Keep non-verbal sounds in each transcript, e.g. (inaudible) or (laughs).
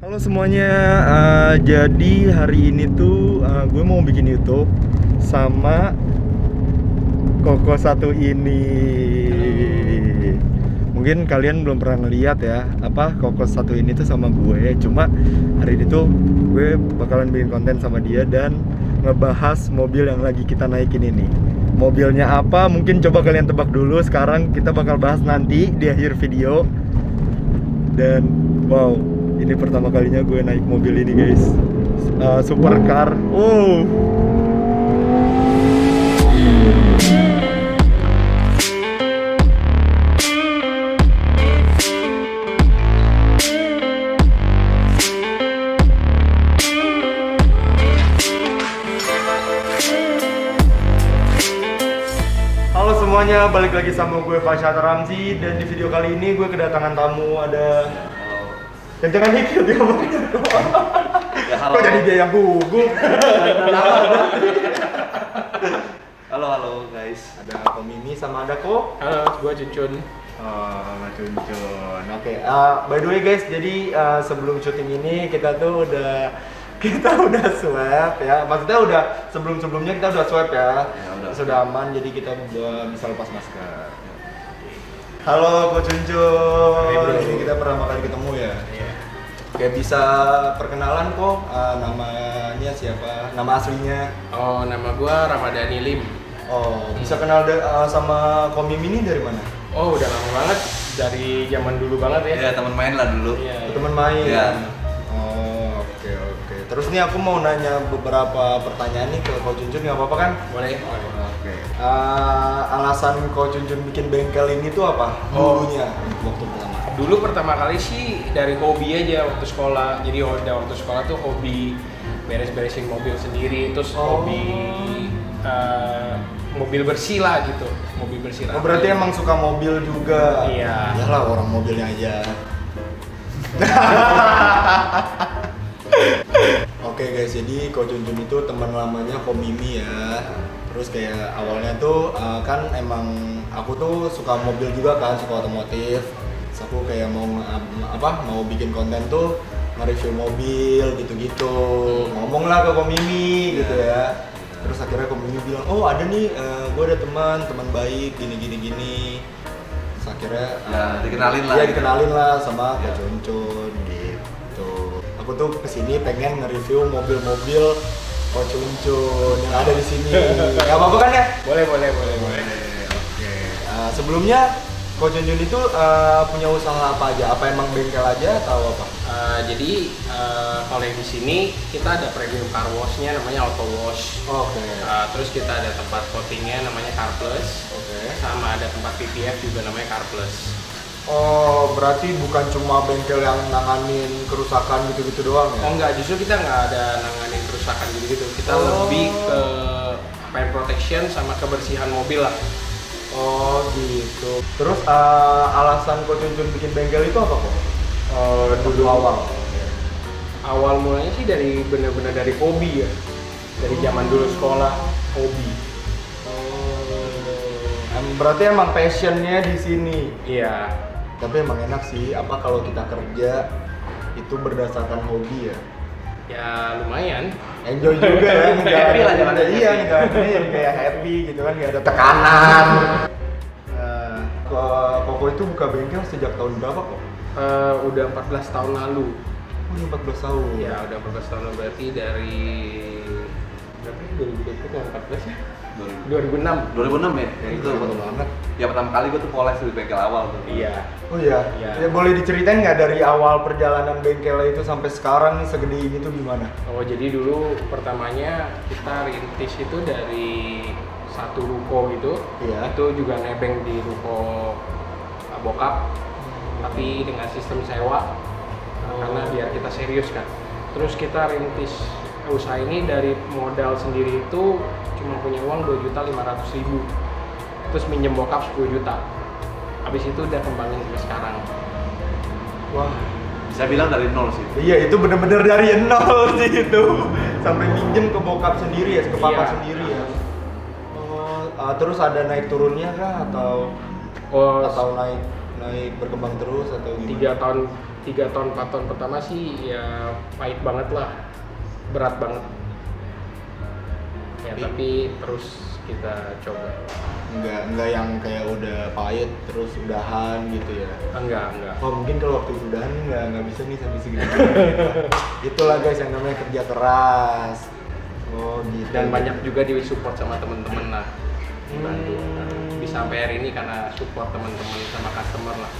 Halo semuanya, uh, jadi hari ini tuh uh, gue mau bikin YouTube sama Koko satu ini. Mungkin kalian belum pernah ngeliat ya apa Koko satu ini tuh sama gue. Cuma hari ini tuh gue bakalan bikin konten sama dia dan ngebahas mobil yang lagi kita naikin ini. Mobilnya apa? Mungkin coba kalian tebak dulu. Sekarang kita bakal bahas nanti di akhir video. Dan wow, ini pertama kalinya gue naik mobil ini guys. Uh, supercar oh. Halo semuanya, balik lagi sama gue Fasyad Ramzi dan di video kali ini gue kedatangan tamu. Ada Jangan dikit. Ya, halo. Kok jadi dia yang gugup? Halo halo guys. ada Ko Mimi sama ada Ko. Halo, gua Cucun. Oh, Cuncun. Oke, eh, by the way guys, jadi eh, sebelum syuting ini kita tuh udah (laughs) kita udah swab ya. Maksudnya udah sebelum-sebelumnya kita udah swab ya. Ya, udah. Sudah aman jadi kita udah bisa lepas masker. Halo Ko Cuncun. Ini kita pertama kali ketemu ya. Iya. Oke, bisa perkenalan kok eh, namanya siapa? Nama aslinya? Oh, nama gua Ramadhani Lim. Oh, bisa kenal de- eh, sama Komim ini dari mana? Oh, udah lama banget dari zaman dulu banget ya. Ya teman main lah dulu. Iya. Teman main. Iya. Oh. Terus nih aku mau nanya beberapa pertanyaan nih ke Ko Junjun nggak apa-apa kan? Boleh. Oke. Eh, alasan Ko Junjun bikin bengkel ini tuh apa? Oh. Dulunya waktu pertama. Dulu pertama kali sih dari hobi aja waktu sekolah. Jadi udah waktu sekolah tuh hobi beres-beresin mobil sendiri, terus Oh. hobi eh, mobil bersih lah gitu. Mobil bersih Oh, lah. berarti emang suka mobil juga? Iya. Iyalah orang mobilnya aja. (laughs) Oke guys, jadi Ko Junjun itu teman lamanya Ko Mimi ya. Terus kayak awalnya tuh uh, kan emang aku tuh suka mobil juga kan, suka otomotif. Terus aku kayak mau um, apa? Mau bikin konten tuh nge-review mobil gitu-gitu. Ngomong lah ke Ko Mimi gitu ya. Terus akhirnya Ko Mimi bilang, "Oh, ada nih gue ada teman, teman baik gini gini gini." Terus akhirnya Ya, dikenalin lah. Iya dikenalin lah sama Ko Iya. Cuncun gitu. Aku tuh ke sini pengen nge-review mobil-mobil Ko Cuncun yang ada di sini. Gak apa-apa kan ya? Boleh, boleh, boleh, boleh. Oke. Uh, sebelumnya Ko Cuncun itu uh, punya usaha apa aja? Apa emang bengkel aja atau apa? Eh, jadi eh, kalau yang di sini kita ada premium car washnya namanya auto wash. Oke. Uh, terus kita ada tempat coatingnya namanya Car Plus, Oke. sama ada tempat PPF juga namanya Car Plus. Oh, berarti bukan cuma bengkel yang nanganin kerusakan gitu-gitu doang ya? Oh enggak, justru kita nggak ada nanganin kerusakan gitu-gitu. Kita Oh. lebih ke paint protection sama kebersihan mobil lah. Oh gitu. Terus uh, alasan Ko Cuncun bikin bengkel itu apa kok? Uh, dulu awal. Awal mulanya sih dari bener-bener dari hobi ya. Dari zaman dulu sekolah hobi. Em- berarti emang passionnya di sini. Iya. Tapi emang enak sih. Apa kalau kita kerja itu berdasarkan hobi ya? Ya lumayan. Enjoy juga ya. (laughs) Happy lah, ngejalanin- Iya, ngejalaninnya jadi kayak happy gitu kan, nggak ada tekanan. Ko- Koko itu buka bengkel sejak tahun berapa kok? Eh, udah 14 tahun lalu. Oh, ini 14 tahun. Ya udah 14 tahun berarti dari berapa ya? 2020 ke 14 ya? 2006. 2006 ya? Ya, itu itu banget. Ya pertama kali gue tuh poles di bengkel awal tuh. Iya. Oh iya. Iya. Ya, boleh diceritain nggak dari awal perjalanan bengkelnya itu sampai sekarang segede ini tuh gimana? Oh jadi dulu pertamanya kita rintis itu dari satu ruko gitu. Iya. Itu juga nebeng di ruko uh, bokap, tapi dengan sistem sewa Oh. karena biar kita serius kan. Terus kita rintis usaha ini dari modal sendiri itu cuma punya uang 2 juta 500 ribu terus minjem bokap 10 juta habis itu udah kembangin sampai sekarang Wah, Bisa bilang dari nol sih. iya itu bener-bener dari nol (laughs) sih itu sampai minjem ke bokap sendiri ya, ke papa Iya. sendiri ya. Oh, ah, terus ada naik turunnya kah atau oh atau naik naik berkembang terus atau gimana? tiga tahun tiga tahun 4 tahun pertama sih ya pahit banget lah berat banget ya Tapi- tapi terus kita coba Enggak, enggak yang kayak udah pahit terus udahan gitu ya. enggak enggak Oh mungkin kalau waktu udahan nggak nggak bisa nih sampai segini. (laughs) Itulah guys yang namanya kerja keras. Oh gitu. dan banyak juga di support sama temen-temen lah dibantu Hmm. Nah, bisa sampai hari ini karena support teman-teman sama customer lah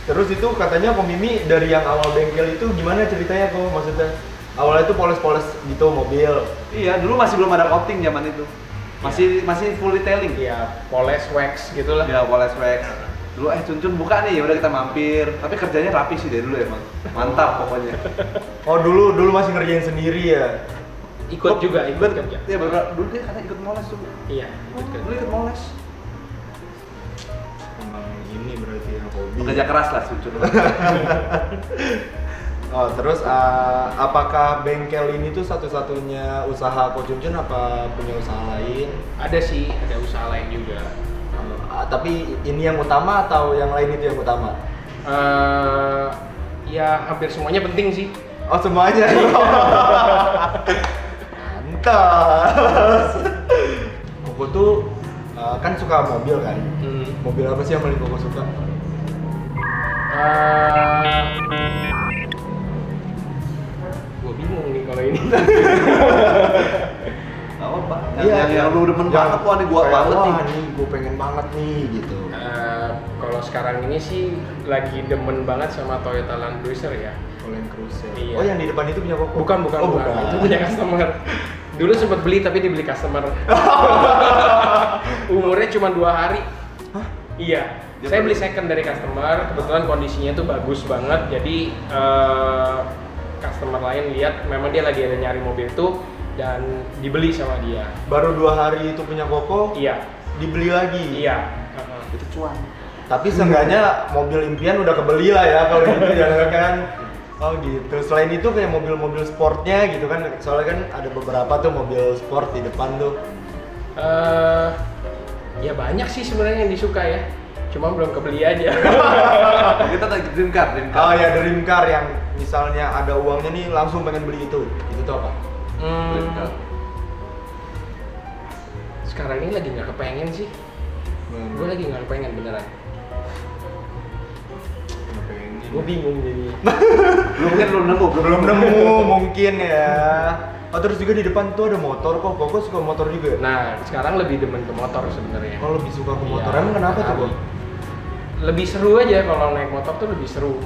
Terus itu katanya Ko Mimi dari yang awal bengkel itu gimana ceritanya kok maksudnya? Awalnya itu poles-poles gitu mobil. Iya, dulu masih belum ada coating zaman itu. Masih masih full detailing. ya poles wax gitulah Ya, poles wax. Dulu eh Cuncun buka nih, ya udah kita mampir. Tapi kerjanya rapi sih dari dulu emang. Mantap pokoknya. Oh dulu dulu masih ngerjain sendiri ya. ikut juga ikut kerja Iya, beberapa dulu dia katanya ikut moles dulu. iya ikut Dulu kerja ikut moles. Emang ini berarti yang hobi. Kerja keras lah Cuncun. (laughs) Oh terus eh, apakah bengkel ini tuh satu-satunya usaha Ko Cuncun apa punya usaha lain? ada sih ada usaha lain juga Eh, tapi ini yang utama atau yang lain itu yang utama? eh ya hampir semuanya penting sih Oh semuanya. (laughs) Mantap. Koko tuh eh, kan suka mobil kan? hmm. Mobil apa sih yang paling Koko suka? gue bingung nih kalau ini (laughs) Gak apa-apa. Yang, Iya, yang, yang lu demen yang banget, wah nih gua banget nih. Wah nih gue pengen banget nih gitu. Eh, kalau sekarang ini sih lagi demen banget sama Toyota Land Cruiser ya Land Cruiser. Iya. Oh yang di depan itu punya Koko? bukan bukan oh, bukan. itu punya customer dulu sempat beli tapi dibeli customer (laughs) umurnya cuma dua hari Hah? iya Dia saya beli- beli second dari customer kebetulan kondisinya tuh bagus banget jadi eh, customer lain lihat memang dia lagi ada nyari mobil tuh dan dibeli sama dia Baru dua hari itu punya Koko, iya dibeli lagi. iya Heeh. Itu cuan. Tapi seenggaknya mobil impian udah kebeli lah ya kalau gitu ya (laughs) kan. Oh gitu. Selain itu kayak mobil-mobil sportnya gitu kan. Soalnya kan ada beberapa tuh mobil sport di depan tuh. Eh, ya banyak sih sebenarnya yang disuka ya cuma belum kebeli aja (laughs) kita lagi dream car, dream car. Oh ya dream car yang misalnya ada uangnya nih langsung pengen beli itu. Itu tuh apa? Hmm, sekarang ini lagi nggak kepengen sih Hmm. gue lagi nggak kepengen beneran gue bingung jadi (laughs) Belum kan belum nemu, Belum nemu mungkin ya. Oh terus juga di depan tuh ada motor kok. Koko suka motor juga. nah sekarang lebih demen ke motor sebenarnya Oh lebih suka ke motor. Iya, Emang kenapa tuh sekali. kok? lebih seru aja kalau naik motor tuh lebih seru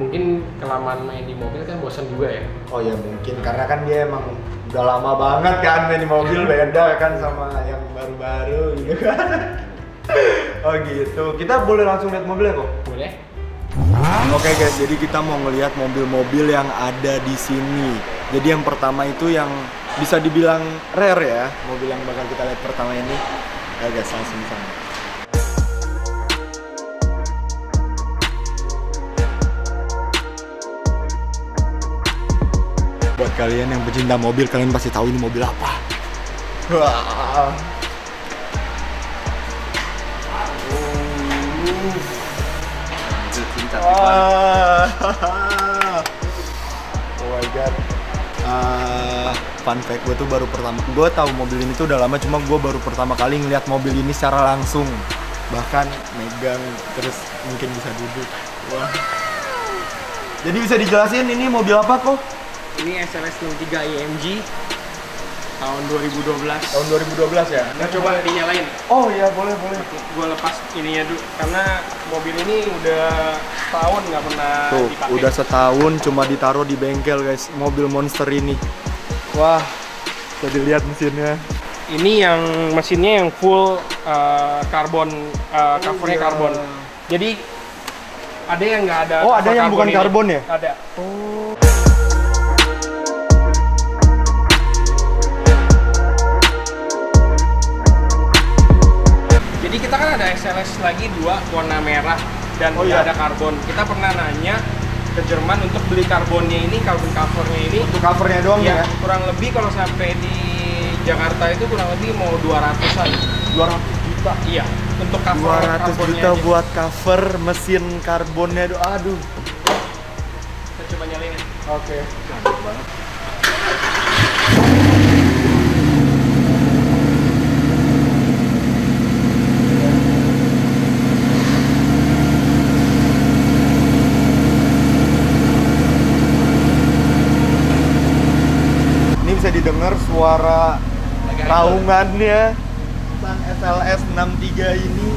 mungkin kelamaan main di mobil kan bosan juga ya Oh ya mungkin karena kan dia emang udah lama banget kan main di mobil beda kan sama yang baru-baru gitu kan. (laughs) oh gitu. Kita boleh langsung lihat mobilnya kok. boleh Oke guys, jadi kita mau ngelihat mobil-mobil yang ada di sini. Jadi yang pertama itu yang bisa dibilang rare ya, mobil yang bakal kita lihat pertama ini. Ayo guys, langsung sana. Kalian yang pecinta mobil, kalian pasti tahu ini mobil apa. Wah. Wah. oh my god. Ah, fun fact gue tuh baru pertama gue tahu mobil ini tuh udah lama cuma gue baru pertama kali ngeliat mobil ini secara langsung bahkan megang terus mungkin bisa duduk wah jadi bisa dijelasin ini mobil apa kok ini SLS 63 IMG tahun 2012 tahun 2012 ya Nah, coba dinyalain. oh iya boleh boleh Gua lepas ininya dulu karena mobil ini udah tahun nggak pernah Tuh, dipakai. udah setahun cuma ditaruh di bengkel guys, mobil monster ini. Wah, bisa dilihat mesinnya. Ini yang mesinnya yang full uh, karbon, uh, covernya iya. karbon. Jadi ada yang nggak ada. Oh, ada yang bukan ini. karbon ya? Ada. Jadi lagi dua warna merah dan Oh, iya. ada karbon. Kita pernah nanya ke Jerman untuk beli karbonnya ini, karbon covernya ini. Untuk covernya doang Ya, ya? kurang lebih kalau sampai di Jakarta itu kurang lebih mau 200-an. 200 juta. Iya, untuk cover 200 karbonnya juta aja. buat cover mesin karbonnya. Aduh, Aduh. coba nyalain ya. Oke. Banget. Didengar suara raungannya San SLS 63 ini.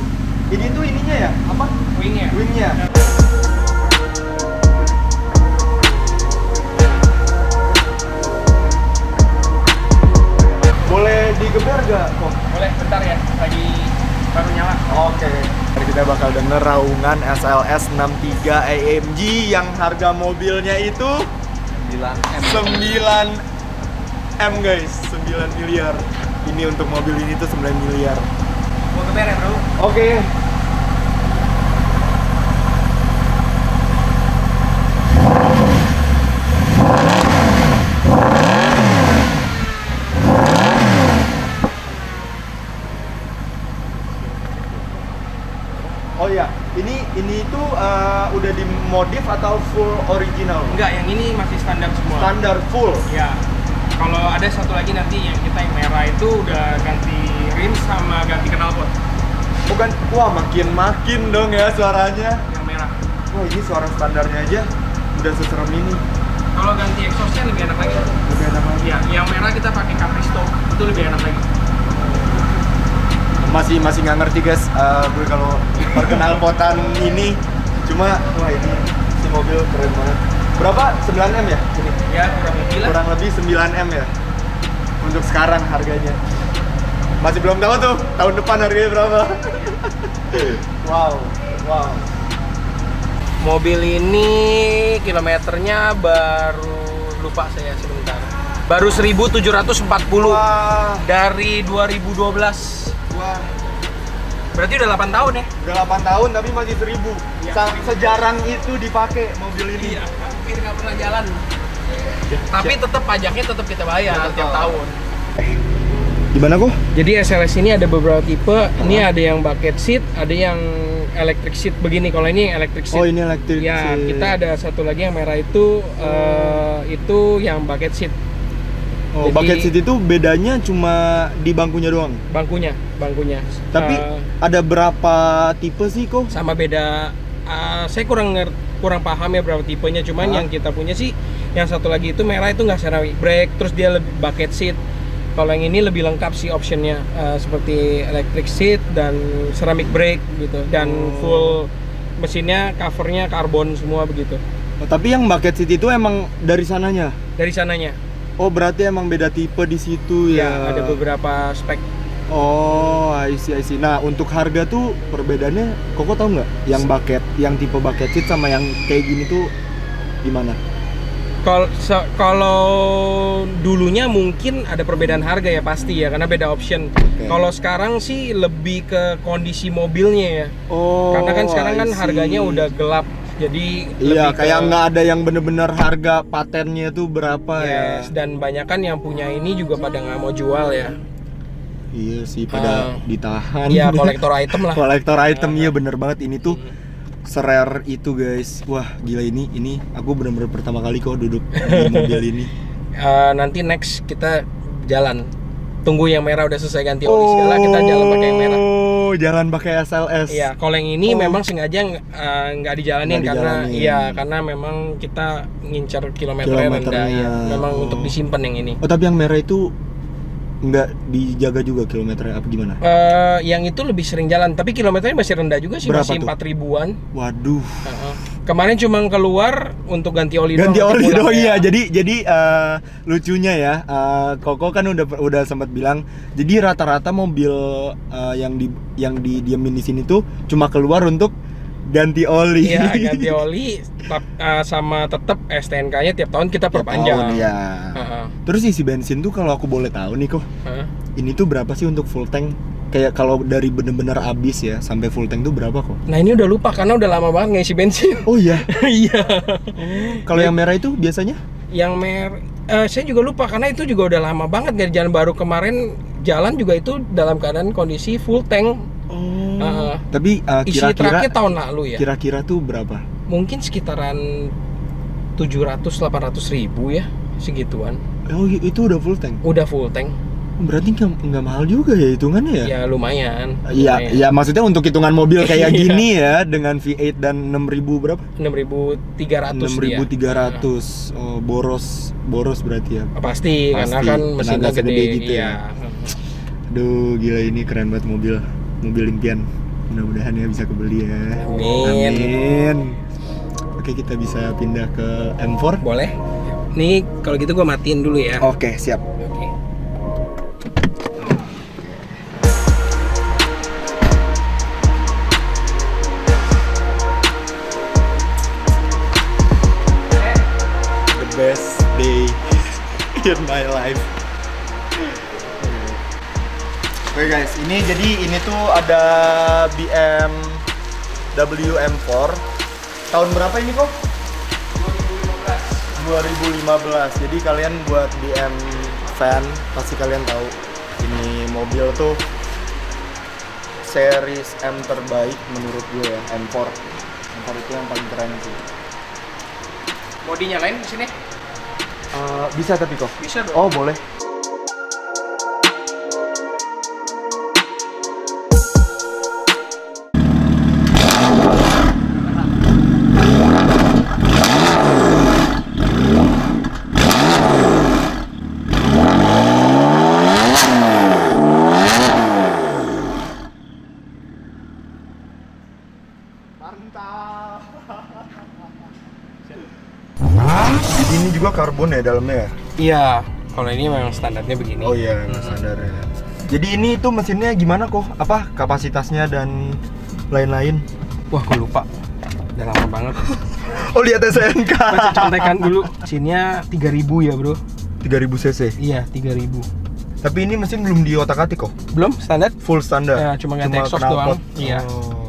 Ini tuh ininya ya? Apa? Wingnya. Wingnya. Boleh digeber gak kok? Boleh, bentar ya. Lagi baru nyala. Oke. Mari kita bakal denger raungan SLS 63 AMG yang harga mobilnya itu 9 M. 9 M guys, 9 miliar. Ini untuk mobil ini tuh 9 miliar. Mau ya, Bro? Oke. Oh iya, ini ini tuh uh, udah dimodif atau full original? Enggak, yang ini masih standar semua. Standar full. Ya. Kalau ada satu lagi nanti yang kita yang merah itu udah ganti rim sama ganti knalpot. Bukan, wah makin makin dong ya suaranya. Yang merah. Wah ini suara standarnya aja udah seserem ini. Kalau ganti exhaustnya lebih enak lagi. Lebih enak lagi. Ya, yang merah kita pakai Capristo itu lebih enak lagi. Masih masih nggak ngerti guys, eh, gue kalau perkenal potan ini. Cuma wah ini si mobil keren banget. Berapa? 9 m ya? Ya kurang lebih lah. kurang lebih 9 m ya. Untuk sekarang harganya. Masih belum tahu tuh tahun depan harganya berapa. (laughs) wow, wow. Mobil ini kilometernya baru lupa saya sebentar. Baru 1740 Wah, dari 2012. wah. Berarti udah 8 tahun ya? Udah 8 tahun tapi masih 1000. Iya. Sa- sejarang itu dipakai mobil ini. Iya, hampir nggak pernah jalan. Tapi tetap pajaknya tetap kita bayar Ya, tiap betul. tahun. Gimana kok? Jadi SLS ini ada beberapa tipe. Ini ada yang bucket seat, ada yang electric seat begini. Kalau ini yang electric seat. Oh ini elektrik. Ya, sih. kita ada satu lagi yang merah itu eh, itu yang bucket seat. Oh, Jadi- bucket seat itu bedanya cuma di bangkunya doang. Bangkunya, bangkunya. Tapi Eh, ada berapa tipe sih kok? sama beda eh, saya kurang kurang paham ya berapa tipenya cuman Hah? yang kita punya sih yang satu lagi itu merah itu nggak ceramic brake terus dia lebih bucket seat kalau yang ini lebih lengkap sih optionnya eh, seperti electric seat dan ceramic brake gitu dan Oh. full mesinnya covernya karbon semua begitu Oh, tapi yang bucket seat itu emang dari sananya. dari sananya Oh berarti emang beda tipe di situ ya? ya ada beberapa spek Oh, I see, I see. Nah untuk harga tuh perbedaannya, koko tahu nggak? Yang bucket, yang tipe bucket seat sama yang kayak gini tuh gimana? Kalau dulunya mungkin ada perbedaan harga ya pasti ya karena beda option. Oke. Kalau sekarang sih lebih ke kondisi mobilnya ya. Oh. karena kan sekarang kan harganya udah gelap. Jadi Iya, kayak ke- nggak ada yang bener-bener harga patennya tuh berapa Yes, ya? dan banyak kan yang punya ini juga pada nggak mau jual ya. Iya sih, pada Ah. ditahan. Iya (laughs) kolektor item lah. kolektor item iya bener banget ini tuh Hmm. Serare itu guys wah gila ini ini aku bener-bener pertama kali kok duduk di mobil (laughs) ini Eh, nanti next kita jalan. Tunggu yang merah udah selesai ganti oli segala kita jalan pakai yang merah. oh jalan pakai SLS Iya, kalau yang ini Oh. memang sengaja nggak eh, nggak dijalanin Nggak karena dijalanin. iya karena memang kita ngincar kilometernya rendah ya. Memang Oh. untuk disimpan yang ini. oh tapi yang merah itu nggak dijaga juga kilometernya apa gimana Eh, yang itu lebih sering jalan, tapi kilometernya masih rendah juga sih, Berapa masih? 4 ribuan. waduh Heeh. Kemarin cuma keluar untuk ganti oli ganti doang, nanti oli pulang oh ya. iya jadi jadi eh, lucunya ya eh, Koko kan udah udah sempat bilang jadi rata-rata mobil eh, yang di yang didiamin di sini tuh cuma keluar untuk ganti oli Iya, ganti (laughs) oli tap- eh, sama tetap STNK-nya tiap tahun kita perpanjang. tahun, ya. Heeh. Terus isi bensin tuh kalau aku boleh tahu nih kok, Heeh. ini tuh berapa sih untuk full tank? Kayak kalau dari bener-bener habis ya sampai full tank tuh berapa kok? Nah ini udah lupa karena udah lama banget ngisi bensin. Oh iya. (laughs) Iya. Kalau yang merah itu biasanya? yang mer eh, saya juga lupa karena itu juga udah lama banget dari jalan baru kemarin jalan juga itu dalam keadaan kondisi full tank Oh. Tapi uh, isi kira-kira terakhir tahun lalu ya kira-kira tuh berapa? mungkin sekitaran 700 800 ribu ya segituan Oh itu udah full tank. udah full tank Berarti nggak mahal juga ya hitungannya ya? ya lumayan Iya, ya maksudnya untuk hitungan mobil (laughs) kayak Iya. gini ya dengan V8 dan 6000 berapa? 6300 dia 6300. Oh, boros boros berarti ya. Pasti, karena Pasti, kan mesinnya segede gede, gitu ya. iya. Aduh, gila ini keren banget mobil. Mobil impian. Mudah-mudahan ya bisa kebeli ya. Amin. Amin. Oke, kita bisa pindah ke M4. boleh nih kalau gitu gua matiin dulu ya Oke, siap. Oke. The best day (laughs) in my life. Oke guys, ini jadi ini tuh ada BMW M4. Tahun berapa ini kok? 2015. Jadi kalian buat BM fan pasti kalian tahu ini mobil tuh series M terbaik menurut gue ya M4. M4 itu yang paling keren sih. mau dinyalain di sini Eh, bisa tapi kok. bisa dong Oh boleh. Ini juga karbon ya dalamnya ya? iya kalau ini memang standarnya begini Oh iya, standar ya. Jadi ini tuh mesinnya gimana kok? Apa kapasitasnya dan lain-lain? wah gua lupa udah lama banget (laughs) Oh lihat SNK. baca contekan dulu mesinnya 3000 ya bro 3000 cc. iya 3000 Tapi ini mesin belum di otak-atik kok. belum standar Full standar. Ya, cuma ganti exhaust doang. Iya. Oh,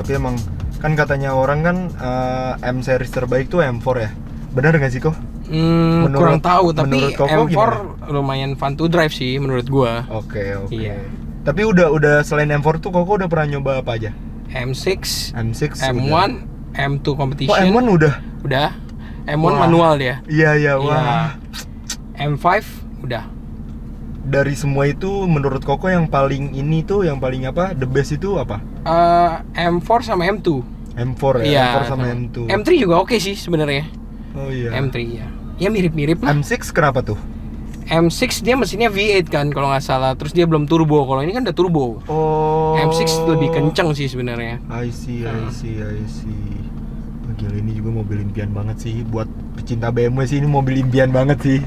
Tapi emang kan katanya orang kan eh, M series terbaik tuh M4 ya. Benar nggak sih kok? Hmm, Menurut- kurang tahu tapi menurut Koko M4 gimana? lumayan fun to drive sih menurut gua. Oke, oke. Iya. Tapi udah udah selain M4 tuh Koko udah pernah nyoba apa aja? M6, M6 M1, udah. M2 competition. Oh, M1 udah. udah. M1 Wah. manual dia. Iya, iya, Iya. wah. M5 udah. Dari semua itu menurut Koko yang paling ini tuh yang paling apa? The best itu apa? Eh, M4 sama M2. M4 ya, Iya. M4 sama M2. M3 juga oke sih sebenarnya. Oh iya. M3 ya. Ya mirip-mirip lah. M6 kenapa tuh? M6 dia mesinnya V8 kan kalau nggak salah. Terus dia belum turbo. Kalau ini kan udah turbo. Oh. M6 lebih kenceng sih sebenarnya. I see, I Hmm. see, I see. Gila ini juga mobil impian banget sih buat pecinta BMW sih ini mobil impian banget sih.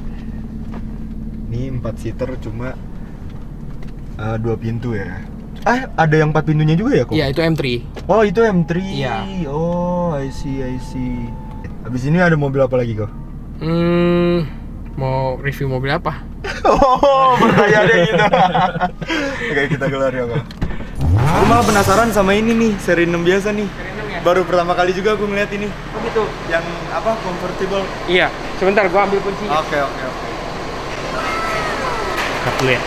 4 seater cuma eh, dua pintu ya. Ah, ada yang 4 pintunya juga ya kok? Iya, itu M3. Oh, itu M3. Iya. Oh, I see, I see. Habis ini ada mobil apa lagi kok? Hmm, mau review mobil apa? (laughs) Oh, pertanyaannya gitu. (laughs) Oke, kita gelar ya kok. Aku malah penasaran sama ini nih, seri 6 biasa nih. Baru pertama kali juga aku ngeliat ini. Oh gitu. Yang apa? Comfortable. Iya, sebentar gua ambil kuncinya. Oke, oke, oke. Cut dulu ya.